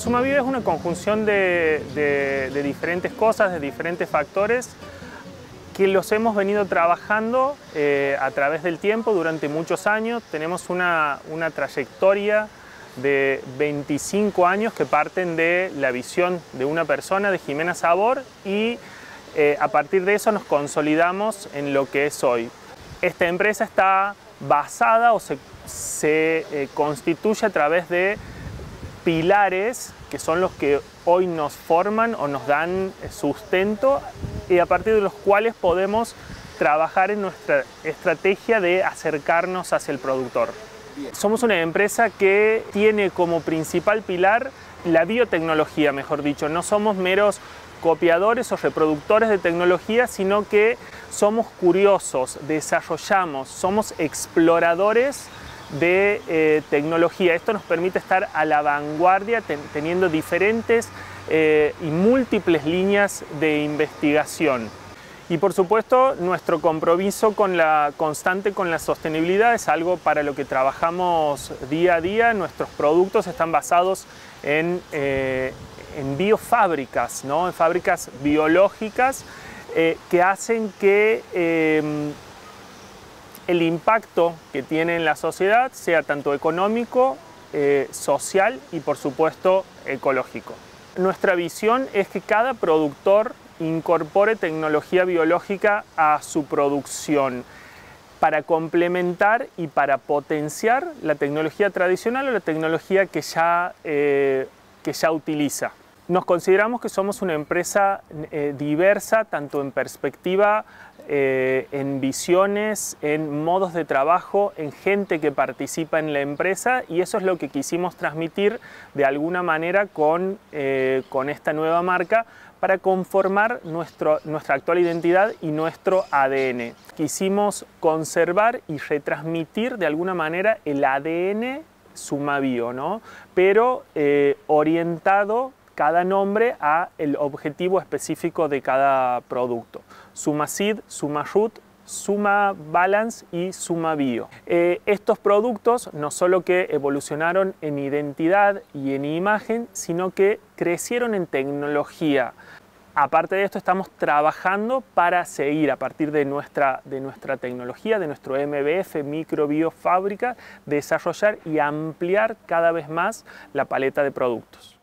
Sumavida es una conjunción de, diferentes cosas, de diferentes factores que los hemos venido trabajando eh, a través del tiempo durante muchos años. Tenemos una, trayectoria de 25 años que parten de la visión de una persona, de Jimena Sabor, y eh, a partir de eso nos consolidamos en lo que es hoy. Esta empresa está basada o se, eh, constituye a través de pilares que son los que hoy nos forman o nos dan sustento y a partir de los cuales podemos trabajar en nuestra estrategia de acercarnos hacia el productor. Somos una empresa que tiene como principal pilar la biotecnología, mejor dicho. No somos meros copiadores o reproductores de tecnología, sino que somos curiosos, desarrollamos, somos exploradores de eh, tecnología. Esto nos permite estar a la vanguardia teniendo diferentes eh, y múltiples líneas de investigación. Y por supuesto nuestro compromiso con la constante con la sostenibilidad es algo para lo que trabajamos día a día. Nuestros productos están basados en, eh, en biofábricas, ¿no? en fábricas biológicas que hacen que el impacto que tiene en la sociedad sea tanto económico, eh, social y por supuesto ecológico. Nuestra visión es que cada productor incorpore tecnología biológica a su producción para complementar y para potenciar la tecnología tradicional o la tecnología que ya, eh, que ya utiliza. Nos consideramos que somos una empresa eh, diversa, tanto en perspectiva, eh, en visiones, en modos de trabajo, en gente que participa en la empresa y eso es lo que quisimos transmitir de alguna manera con, eh, con esta nueva marca para conformar nuestro, nuestra actual identidad y nuestro ADN. Quisimos conservar y retransmitir de alguna manera el ADN Sumabio, ¿no? pero orientado cada nombre a el objetivo específico de cada producto. Suma Seed, Suma Root, Suma Balance y Suma Bio. Eh, estos productos no solo que evolucionaron en identidad y en imagen, sino que crecieron en tecnología. Aparte de esto, estamos trabajando para seguir a partir de nuestra, de nuestra tecnología, de nuestro MBF, microbiofábrica, desarrollar y ampliar cada vez más la paleta de productos.